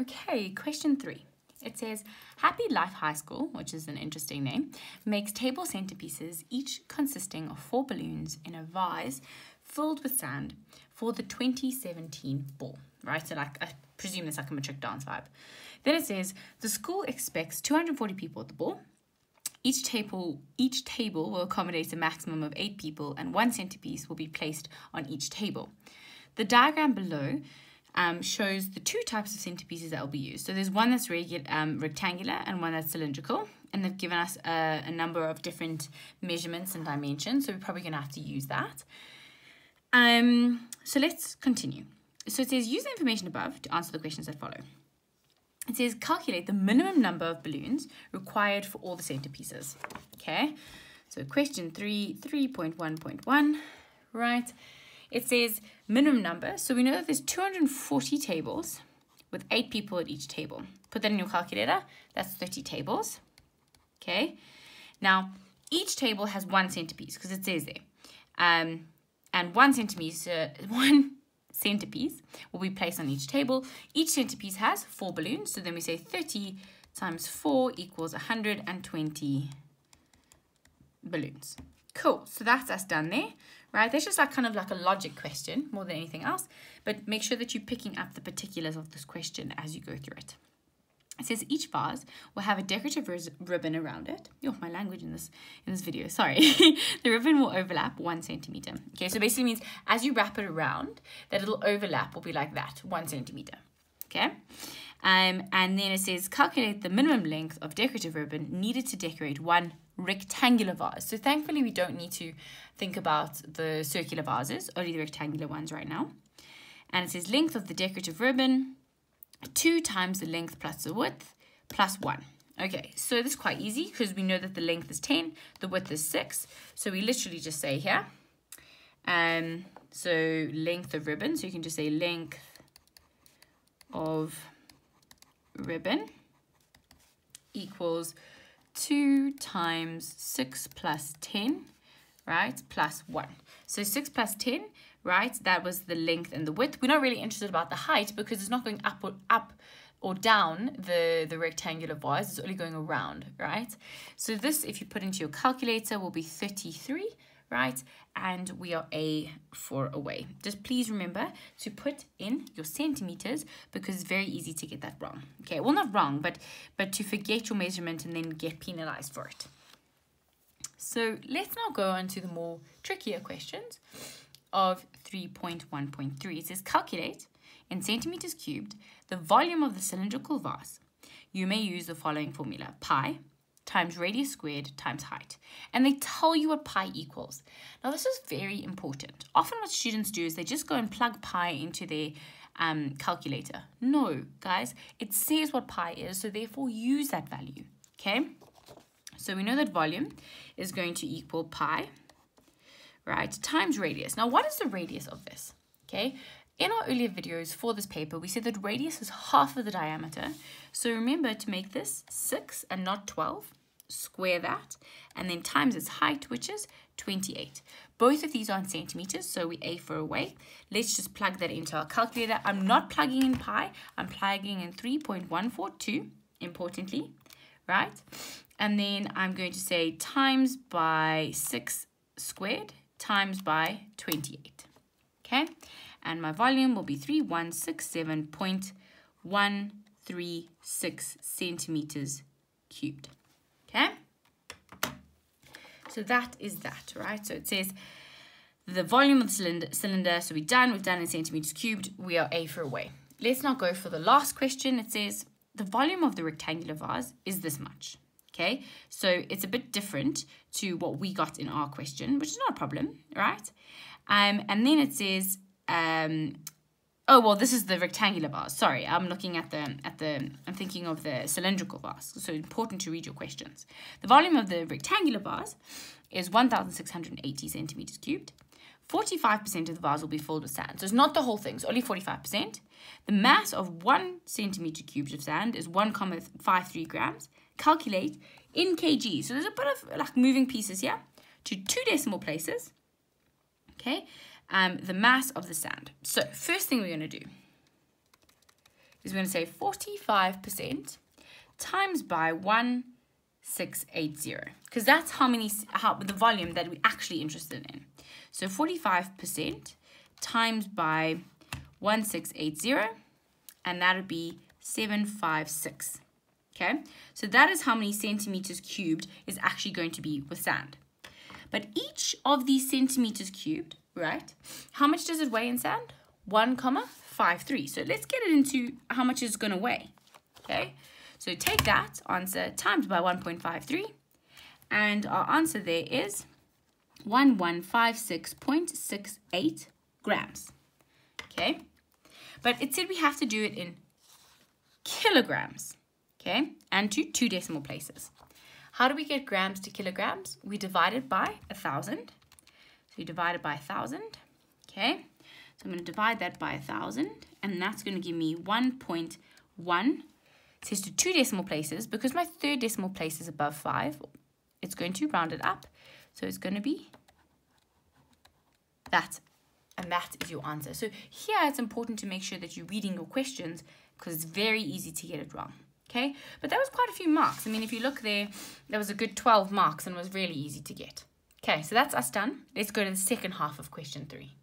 Okay, question three. It says, Happy Life High School, which is an interesting name, makes table centerpieces, each consisting of four balloons in a vase filled with sand for the 2017 ball, right? So, like, I presume it's like a matric dance vibe. Then it says, the school expects 240 people at the ball. Each table, each table will accommodate a maximum of eight people, and one centerpiece will be placed on each table. The diagram below um, shows the two types of centerpieces that will be used. So there's one that's um, rectangular and one that's cylindrical. And they've given us a, a, number of different measurements and dimensions. So we're probably going to have to use that. Um, so let's continue. So it says use the information above to answer the questions that follow. It says calculate the minimum number of balloons required for all the centerpieces. Okay, so question 3, 3.1.1, right? It says minimum number. So we know that there's 240 tables with eight people at each table. Put that in your calculator. That's 30 tables. Okay. Now, each table has one centerpiece because it says there. Um, and one centerpiece, uh, one centerpiece will be placed on each table. Each centerpiece has four balloons. So then we say 30 times 4 equals 120 balloons. Cool. So that's us done there right? That's just like kind of like a logic question more than anything else. But make sure that you're picking up the particulars of this question as you go through it. It says each vase will have a decorative ribbon around it. Oh, my language in this in this video. Sorry, the ribbon will overlap one centimeter. Okay, so basically means as you wrap it around, that little overlap will be like that, one centimeter. Okay, um, and then it says calculate the minimum length of decorative ribbon needed to decorate one rectangular vase. So thankfully we don't need to think about the circular vases, only the rectangular ones right now. And it says length of the decorative ribbon, 2 times the length plus the width, plus 1. Okay, so this is quite easy because we know that the length is 10, the width is 6. So we literally just say here, um, so length of ribbon, so you can just say length of ribbon equals 2 times 6 plus 10, right, plus 1. So 6 plus 10, right, that was the length and the width. We're not really interested about the height because it's not going up or up or down the, the rectangular vase, it's only going around, right? So this, if you put into your calculator, will be 33 right? And we are A for away. Just please remember to put in your centimeters because it's very easy to get that wrong. Okay, well not wrong, but, but to forget your measurement and then get penalized for it. So let's now go on to the more trickier questions of 3.1.3. It says calculate in centimeters cubed the volume of the cylindrical vase. You may use the following formula. Pi times radius squared times height. And they tell you what pi equals. Now this is very important. Often what students do is they just go and plug pi into their um, calculator. No, guys, it says what pi is, so therefore use that value, okay? So we know that volume is going to equal pi, right, times radius. Now what is the radius of this, okay? In our earlier videos for this paper, we said that radius is half of the diameter. So remember to make this 6 and not 12 square that, and then times its height, which is 28. Both of these are in centimeters, so we A for away. Let's just plug that into our calculator. I'm not plugging in pi, I'm plugging in 3.142, importantly, right? And then I'm going to say times by 6 squared times by 28, okay? And my volume will be 3167.136 centimeters cubed. Okay? So that is that, right? So it says the volume of the cylinder, cylinder. So we're done. We've done in centimeters cubed. We are A for away. Let's now go for the last question. It says the volume of the rectangular vase is this much. Okay, so it's a bit different to what we got in our question, which is not a problem, right? Um, and then it says um, Oh, well, this is the rectangular vase. Sorry, I'm looking at the, at the, I'm thinking of the cylindrical vase. So important to read your questions. The volume of the rectangular vase is 1,680 centimeters cubed. 45% of the vase will be filled with sand. So it's not the whole thing, it's only 45%. The mass of one centimeter cubed of sand is 1,53 grams. Calculate in kg. So there's a bit of like moving pieces here to two decimal places. Okay, um, the mass of the sand. So first thing we're going to do is we're going to say 45% times by 1680 because that's how many how the volume that we're actually interested in. So 45% times by 1680 and that would be 756. Okay, so that is how many centimeters cubed is actually going to be with sand. But each of these centimeters cubed, right, how much does it weigh in sand? 1 comma 5, 3. So let's get it into how much it's going to weigh. Okay, so take that answer times by 1.53 and our answer there is 1156.68 grams. Okay, but it said we have to do it in kilograms, okay, and to two decimal places. How do we get grams to kilograms? We divide it by a thousand. So you divide it by a thousand, okay? So I'm going to divide that by a thousand, and that's going to give me 1.1. It says to two decimal places, because my third decimal place is above five, it's going to round it up. So it's going to be that. And that is your answer. So here it's important to make sure that you're reading your questions because it's very easy to get it wrong. Okay, but that was quite a few marks. I mean, if you look there, there was a good 12 marks and it was really easy to get. Okay, so that's us done. Let's go to the second half of question three.